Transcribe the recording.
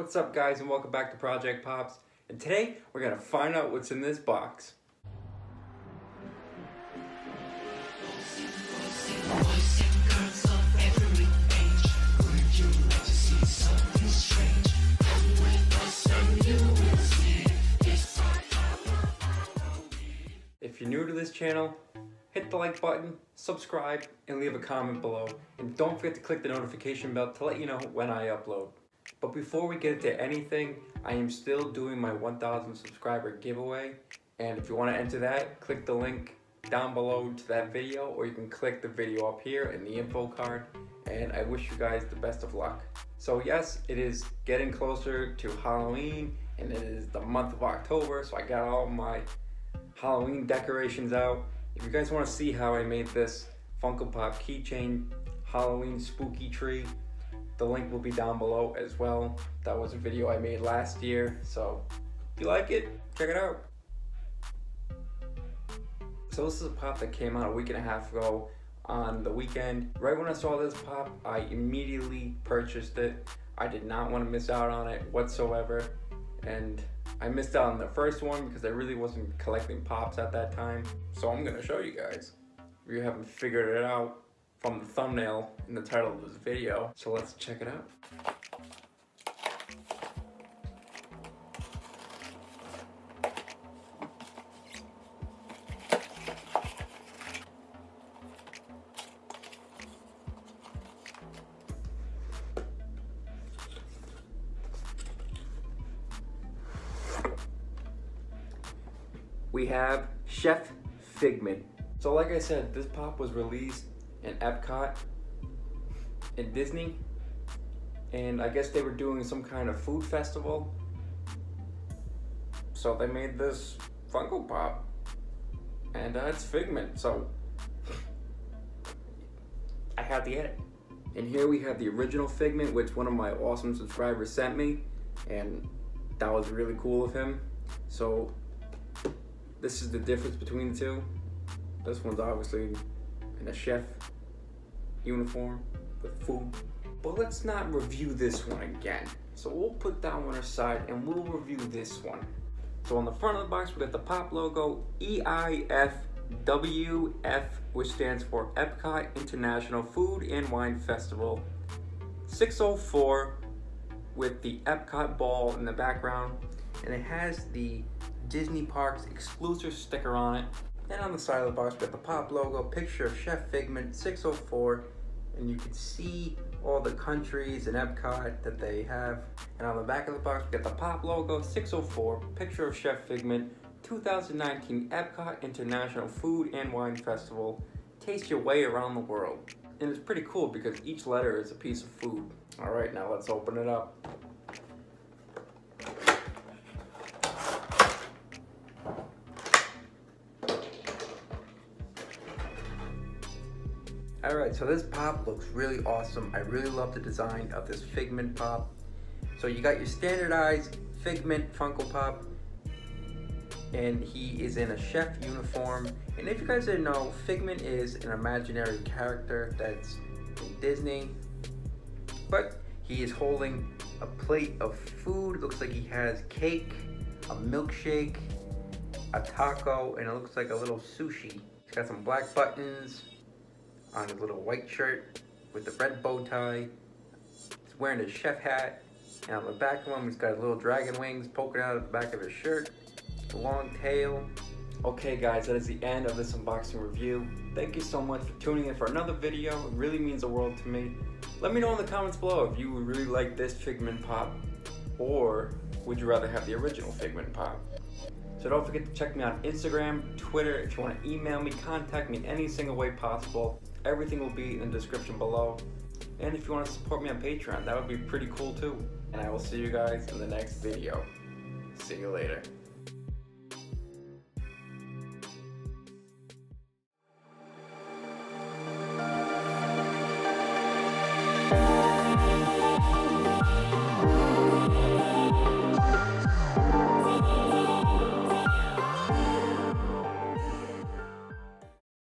What's up guys and welcome back to Project Pops. And today we're gonna find out what's in this box. If you're new to this channel, hit the like button, subscribe, and leave a comment below. And don't forget to click the notification bell to let you know when I upload. But before we get into anything, I am still doing my 1000 subscriber giveaway. And if you want to enter that, click the link down below to that video or you can click the video up here in the info card. And I wish you guys the best of luck. So yes, it is getting closer to Halloween and it is the month of October. So I got all my Halloween decorations out. If you guys want to see how I made this Funko Pop keychain Halloween spooky tree, the link will be down below as well. That was a video I made last year, so if you like it, check it out. So this is a pop that came out a week and a half ago on the weekend. Right when I saw this pop, I immediately purchased it. I did not want to miss out on it whatsoever. And I missed out on the first one because I really wasn't collecting pops at that time. So I'm gonna show you guys. If you haven't figured it out, from the thumbnail in the title of this video. So let's check it out. We have Chef Figment. So like I said, this pop was released in Epcot and Disney. And I guess they were doing some kind of food festival. So they made this Funko Pop. And uh, it's Figment, so I had to get it. And here we have the original Figment, which one of my awesome subscribers sent me. And that was really cool of him. So this is the difference between the two. This one's obviously in a chef uniform with food. But let's not review this one again. So we'll put that one aside and we'll review this one. So on the front of the box, we got the pop logo, EIFWF, which stands for Epcot International Food and Wine Festival. 604 with the Epcot ball in the background. And it has the Disney Parks exclusive sticker on it. And on the side of the box, we got the pop logo, picture of Chef Figment 604, and you can see all the countries and Epcot that they have. And on the back of the box, we got the pop logo 604, picture of Chef Figment 2019 Epcot International Food and Wine Festival. Taste your way around the world. And it's pretty cool because each letter is a piece of food. All right, now let's open it up. All right, so this pop looks really awesome. I really love the design of this Figment pop. So you got your standardized Figment Funko Pop, and he is in a chef uniform. And if you guys didn't know, Figment is an imaginary character that's Disney, but he is holding a plate of food. looks like he has cake, a milkshake, a taco, and it looks like a little sushi. He's got some black buttons, on his little white shirt with the red bow tie. He's wearing his chef hat. And on the back of him, he's got little dragon wings poking out of the back of his shirt. A long tail. Okay guys, that is the end of this unboxing review. Thank you so much for tuning in for another video. It really means the world to me. Let me know in the comments below if you really like this Figment Pop or would you rather have the original Figment Pop? So don't forget to check me out on Instagram, Twitter. If you want to email me, contact me any single way possible. Everything will be in the description below. And if you want to support me on Patreon, that would be pretty cool too. And I will see you guys in the next video. See you later.